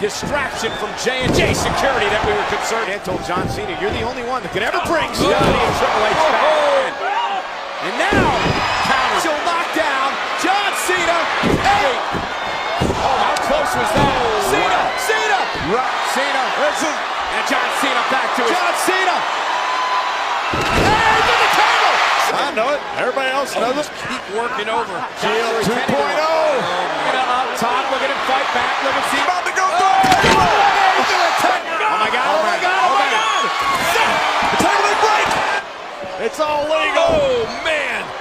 distraction from J&J Security that we were concerned. And told John Cena, you're the only one that could ever bring Scotty and Triple H back. Oh, oh. And now, counter. Still knocked down. John Cena. Hey. Oh, how close was that? Cena. Cena. Cena. This is And John Cena back to his... John Cena. Hey, to the table. I know it. Everybody else knows it. Keep working over. Shield It's all legal. Oh, man.